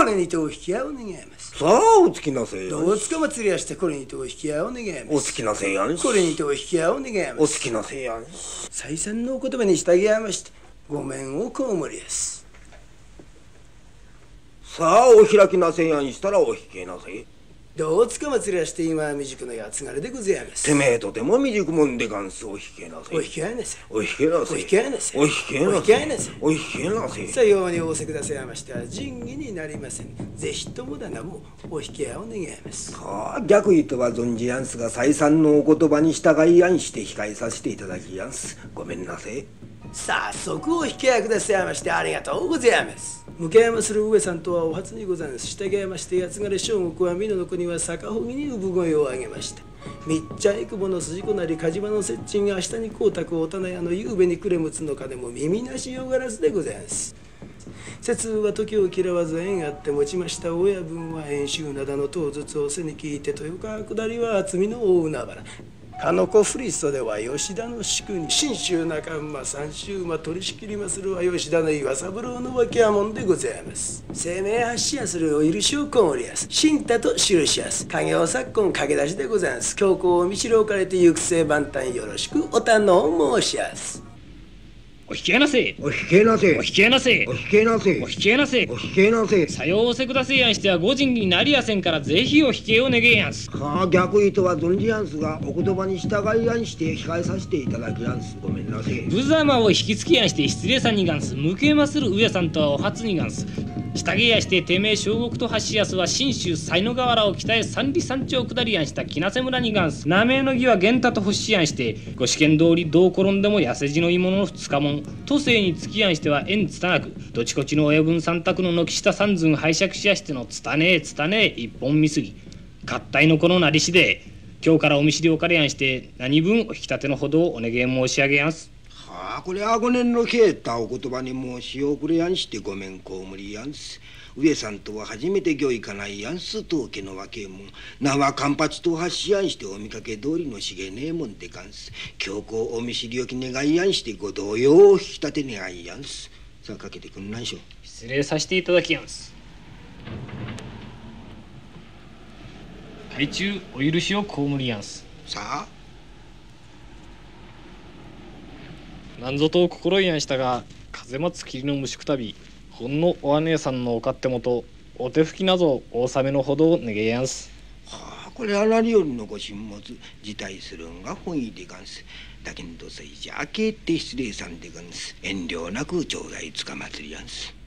これにてお引き合いを願います。さあおつきなせいどうつか祭りやしてこれにてお引き合いを願います。おつきなせいやんこれにてお引き合いを願います。おつきなせいやん再三のお言葉に従いましてご免をこうもりです。さあお開きなせいやんしたらお引きなせいどうつか祭りやして今は未熟のやつがれでございます。てめえとても未熟もんでがんすお引きなせいお引き合いなせお引きなせいお引き合いなせい。お引きなお引きせ合いなせい。お引きなせいさように仰せくださいましては仁義になりません。ぜひともだなもお引き合いを願います。さあ逆意とは存じやんすが再三のお言葉に従いやんして控えさせていただきやんす。ごめんなせい早速お引き合いくださいましてありがとうございます。向山する上さんとはお初にございます。従いまして八ヶ小国は美濃の国は逆ほぎに産声を上げました。みっちゃいくぼの筋子なり火事場の接近が明日に光沢おたなやの夕べに暮れむつの金も耳なしよがらずでございます。節は時を嫌わず縁あって持ちました親分は遠州灘の塔ずつを背に聞いて豊川下りは厚みの大海原。鹿の子フリストでは吉田の宿に信州中馬三州馬取り仕切りまするは吉田の岩三郎の脇やもんでございます。生命発しやするお許しをこもりやす。新太と記しやす。影を昨今駆け出しでございます。教皇を見知ろうかれて行く末万端よろしくお頼申しやす。お引き合いなせ。お引きなせ。いお引き合いなせ。お引きなせ。いお引き合いなせ。お引きなせ。いさようおせくだせやんしてはご仁義になりやせんからぜひお引き合いを願えやんす。かあ逆意とは存じやんすがお言葉に従いやんして控えさせていただきやんす。ごめんなせい無様を引きつけやんして失礼さんにがんす。向けまする上さんとはお初にがんす下げやしててめえ小国と発しやすは信州才の河原を北へ三里山頂下りやんした木瀬村にがんす。なめの儀は源太と欲しやんしてご試験通りどう転んでも痩せじの芋の二日もん。都政に付きやんしては縁つたなくどちこちの親分三択の軒下三寸拝借しやしてのつたねえつたねえ一本見すぎ。合体のこのなりしで今日からお見知りおかれやんして何分お引き立てのほどをお願い申し上げやんす。あこれは5年の消えたお言葉に申し遅れやんしてごめんこうむりやんす。上さんとは初めて御意かないやんす当家の若えもん。名はカンパチと発しやんしてお見かけ通りのしげねえもんでかんす。強行お見知りおき願いやんしてご同様を引き立て願いやんす。さあかけてくんなんしょ。失礼させていただきやんす。海中お許しを被りやんす。さあなんぞと心得やんしたが風待つ霧の虫くたびほんのお姉さんのお勝手もとお手拭きなぞお納めのほどを願いやんす。はあこれは何よりのご神物辞退するんが本意でがんす。だけんどせいじゃあけって失礼さんでがんす。遠慮なく頂戴つかまつりやんす。